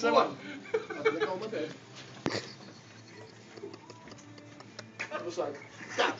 One. I'm gonna go on my bed. I was like, that.